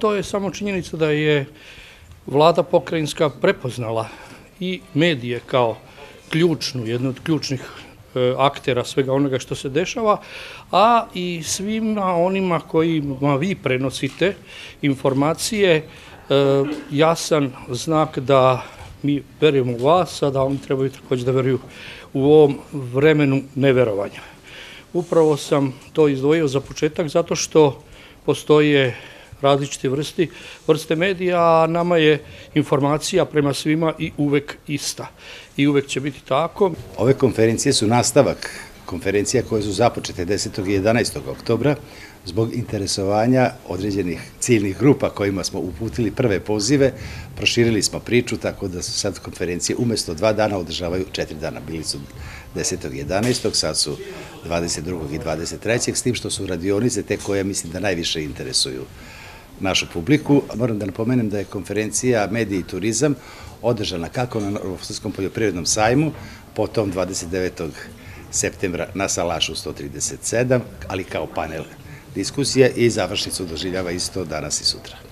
To je samo činjenica da je vlada pokrajinska prepoznala i medije kao ključnu, jednu od ključnih e, aktera svega onoga što se dešava, a i svima onima kojima vi prenosite informacije e, jasan znak da mi verujemo u vas, a da oni trebaju takođe da veruju u ovom vremenu neverovanja. Upravo sam to izdvojio za početak zato što postoje različite vrsti, vrste medija, a nama je informacija prema svima i uvek ista. I uvek će biti tako. Ove konferencije su nastavak konferencija koje su započete 10. i 11. oktobra zbog interesovanja određenih ciljnih grupa kojima smo uputili prve pozive, proširili smo priču, tako da su sad konferencije umesto dva dana održavaju četiri dana. Bili su 10. i 11. sad su 22. i 23. s tim što su radionice te koje mislim da najviše interesuju našu publiku. Moram da napomenem da je konferencija Mediji i turizam održana kako na Novosadskom poljoprivrednom sajmu, potom 29. septembra na Salašu 137, ali kao panel diskusije i završnicu doživljava isto danas i sutra.